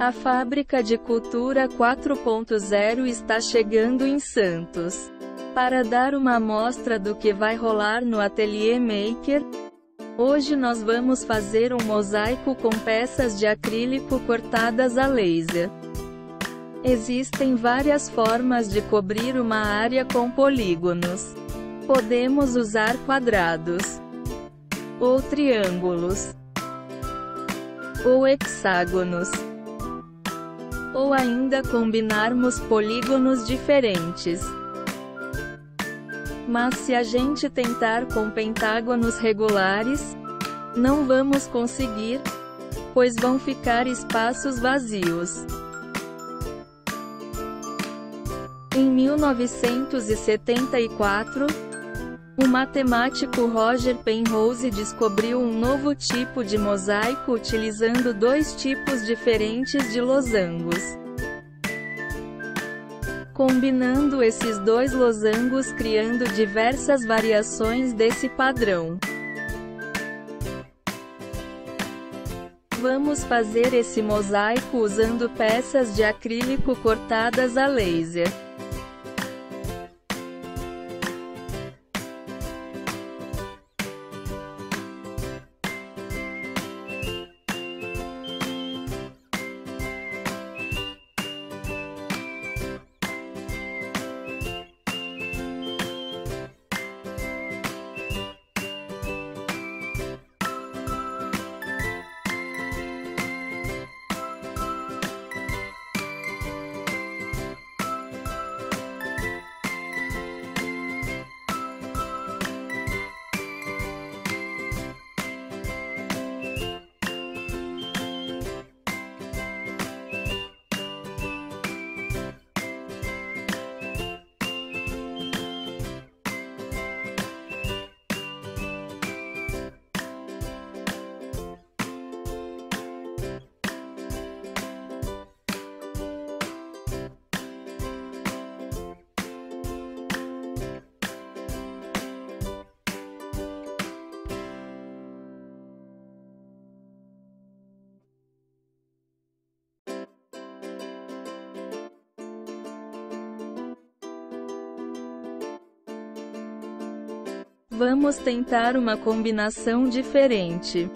A fábrica de cultura 4.0 está chegando em Santos. Para dar uma amostra do que vai rolar no Ateliê Maker, hoje nós vamos fazer um mosaico com peças de acrílico cortadas a laser. Existem várias formas de cobrir uma área com polígonos. Podemos usar quadrados, ou triângulos, ou hexágonos, ou ainda combinarmos polígonos diferentes. Mas se a gente tentar com pentágonos regulares, não vamos conseguir, pois vão ficar espaços vazios. Em 1974, o matemático Roger Penrose descobriu um novo tipo de mosaico utilizando dois tipos diferentes de losangos. Combinando esses dois losangos criando diversas variações desse padrão. Vamos fazer esse mosaico usando peças de acrílico cortadas a laser. Vamos tentar uma combinação diferente.